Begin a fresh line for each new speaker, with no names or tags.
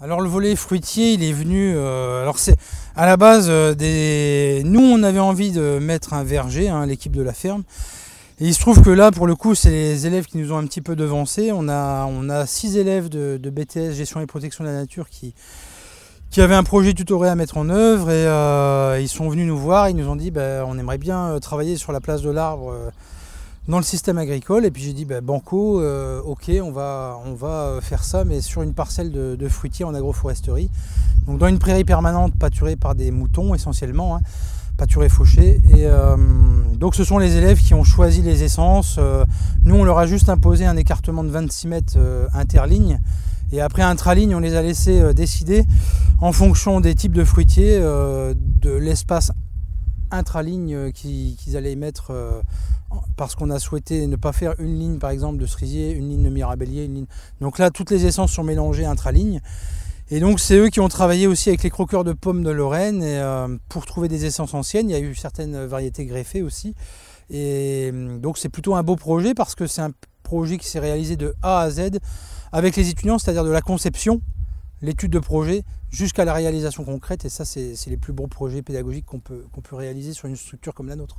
Alors le volet fruitier, il est venu. Euh, alors c'est à la base euh, des. Nous, on avait envie de mettre un verger, hein, l'équipe de la ferme. Et il se trouve que là, pour le coup, c'est les élèves qui nous ont un petit peu devancés. On a, six élèves de, BTS Gestion et Protection de la Nature qui, avaient un projet tutoré à mettre en œuvre et euh, ils sont venus nous voir. Ils nous ont dit, ben, on aimerait bien travailler sur la place de l'arbre dans le système agricole. Et puis j'ai dit, bah, Banco, euh, ok, on va, on va faire ça, mais sur une parcelle de, fruitiers en agroforesterie. Donc dans une prairie permanente pâturée par des moutons essentiellement, hein, pâturée fauchée. Et euh, donc ce sont les élèves qui ont choisi les essences. Euh, nous, on leur a juste imposé un écartement de 26 mètres interligne. Et après intraligne, on les a laissés décider en fonction des types de fruitiers, de l'espace intraligne qu'ils allaient mettre parce qu'on a souhaité ne pas faire une ligne par exemple de cerisier, une ligne de mirabellier, une ligne. Donc là, toutes les essences sont mélangées intra-lignes. Et donc c'est eux qui ont travaillé aussi avec les croqueurs de pommes de Lorraine euh, pour trouver des essences anciennes. Il y a eu certaines variétés greffées aussi. Et euh, donc c'est plutôt un beau projet parce que c'est un projet qui s'est réalisé de A à Z avec les étudiants, c'est-à-dire de la conception, l'étude de projet, jusqu'à la réalisation concrète. Et ça, c'est les plus beaux projets pédagogiques qu'on peut, réaliser sur une structure comme la nôtre.